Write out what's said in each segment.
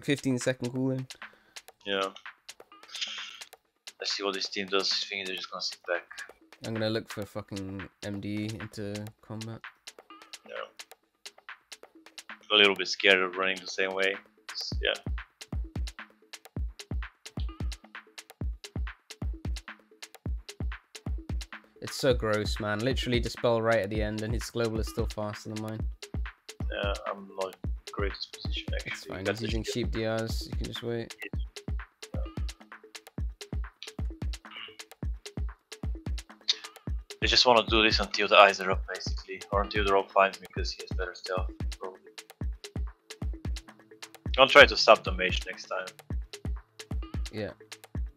like 15 second cooling. Yeah. Let's see what this team does. I think they're just gonna sit back. I'm gonna look for fucking MD into combat. Yeah. A little bit scared of running the same way. It's- yeah. It's so gross, man. Literally dispel right at the end, and his global is still faster than mine. Yeah, I'm not greatest position actually. It's fine. Got He's using sheep DRs. You can just wait. They just want to do this until the eyes are up, basically, or until the rogue finds me because he has better stealth, probably. I'll try to stop the mage next time. Yeah.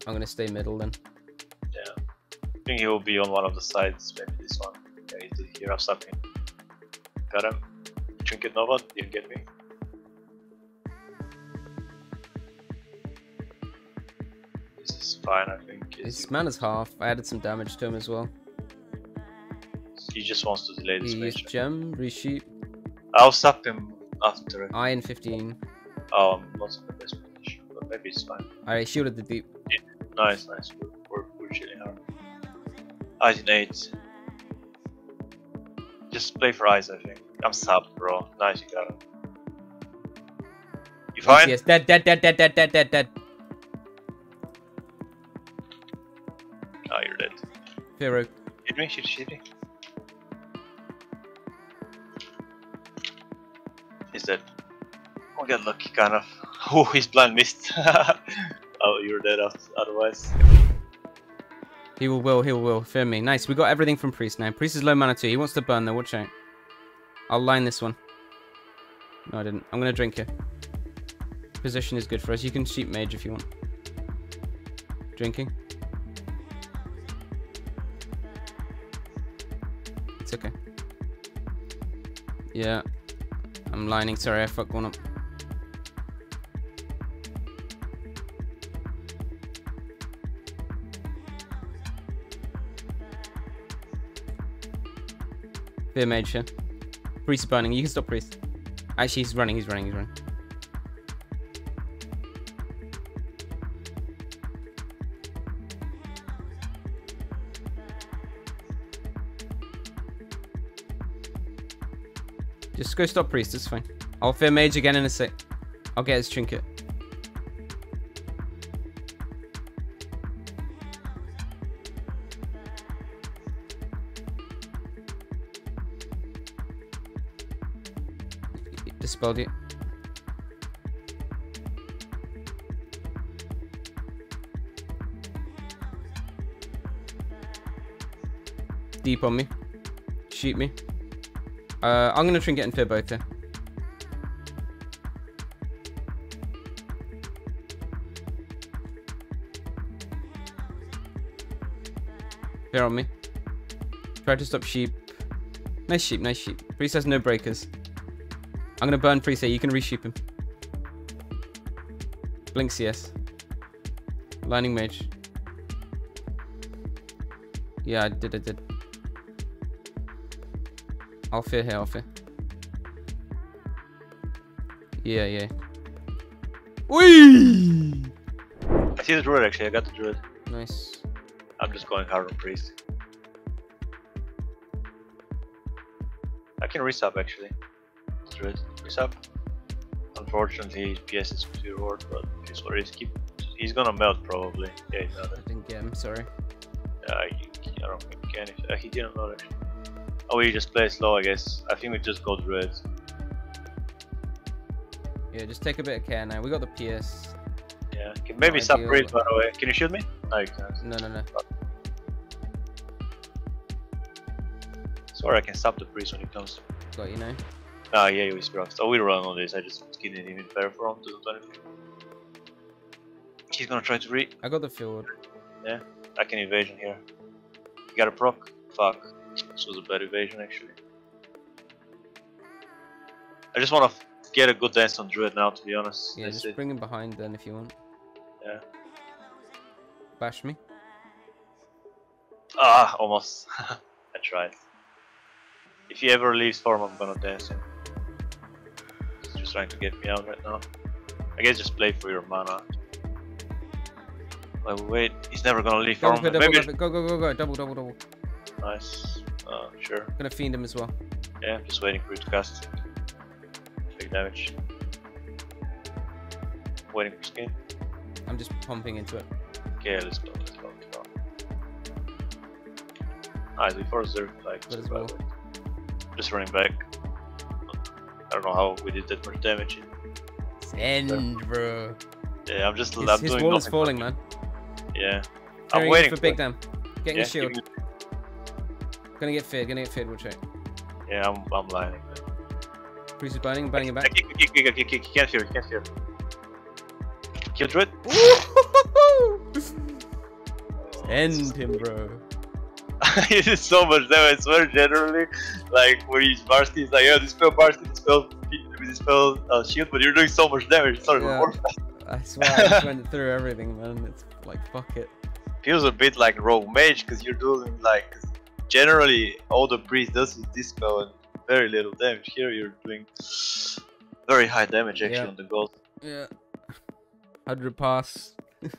I'm gonna stay middle then. Yeah, I think he will be on one of the sides, maybe this one. Yeah, he's here. I'm stopping. Got him. Trinket Nova didn't get me. fine, I think. His mana's half. I added some damage to him as well. He just wants to delay this He used gem, reshoot. I'll sap him after. Iron 15. Oh, I'm not in the best position, but maybe it's fine. I shielded the deep. Yeah, nice, nice. We're, we're, we're chilling out. Iron 8. Just play for eyes, I think. I'm sub, bro. Nice, you got him. You fine? Yes, yes. dead, dead, dead, dead, dead, dead, dead, dead. Oh, you're dead. Pharaoh. Hit me, shoot, shoot me. He's dead. Oh I'll get lucky, kind of. Oh, he's blind missed. oh, you're dead otherwise. He will will, he will will. Fear me. Nice, we got everything from Priest now. Priest is low mana too. He wants to burn though, watch out. I'll line this one. No, I didn't. I'm gonna drink it. Position is good for us. You can sheep mage if you want. Drinking. Okay. Yeah. I'm lining. Sorry, I fucked one up. Fear mage here. Priest burning. You can stop priest. Actually, he's running. He's running. He's running. Just go stop priest. It's fine. I'll fear mage again in a sec. I'll get his trinket. Dispelled it. Deep on me. Shoot me. Uh, I'm gonna trinket and fear both here. Fear on me. Try to stop sheep. Nice sheep, nice sheep. Priest has no breakers. I'm gonna burn here. You can resheep him. Blink CS. Lining mage. Yeah, I did, I did. I'll fear here, I'll fear. Yeah, yeah. Whee! I see the druid actually, I got the druid. Nice. I'm just going hard on priest. I can resub actually. Druid, resub. Unfortunately, his PS is too reward, but it's what. Keep. He's gonna melt probably. Yeah, he I melted. didn't get him, sorry. Yeah, I, I don't think he can. If, uh, he didn't melt actually. Oh, we just play slow, I guess. I think we just go druid. Yeah, just take a bit of care now. We got the PS. Yeah. Can maybe Not sub ideal, by the way. Can you shoot me? No, you can't. No, no, no. Sorry, I can stop the priest when it comes. Got you now. Ah, yeah, was rough. Oh, we run on this. I just skinned it even better for him to the 23. He's gonna try to re. I got the field. Yeah, I can evasion here. You got a proc? Fuck. This was a bad evasion actually. I just wanna get a good dance on Druid now, to be honest. Yeah, That's just it. bring him behind then if you want. Yeah. Bash me. Ah, almost. I tried. If he ever leaves form, I'm gonna dance him. He's just trying to get me out right now. I guess just play for your mana. Wait, wait, he's never gonna leave Double farm. double, Maybe double, go, go, go, go, double, double, double. nice. Uh, sure. Gonna fiend him as well. Yeah, I'm just waiting for you to cast. Big damage. Waiting for skin. I'm just pumping into it. Okay, let's go, let's go, let's go. Nice, we forced their like as well. Just running back. I don't know how we did that much damage. Send, bro. Yeah, I'm just His, I'm his doing wall is falling, man. Yeah. I'm Carrying waiting for big dam. Getting yeah, a shield. Give me- Gonna get feared, gonna get feared, watch out. Yeah, I'm I'm lining. Priest is burning, burning him back. kick, kick, kick, kick, kick, he can't fear, he can't fear. Kill Druid? End him, bro. he did so much damage, I swear generally. Like when he's Barsky, he's like, yeah, this spell Barsky, this spell this spell uh, shield, but you're doing so much damage, it's not even Yeah. worth. I swear, I just went through everything, man. It's like, fuck it. Feels a bit like rogue mage because you're doing like 'cause generally all the priest does is dispel and very little damage. Here you're doing very high damage actually Yeah. on the gold. Yeah. 100 pass.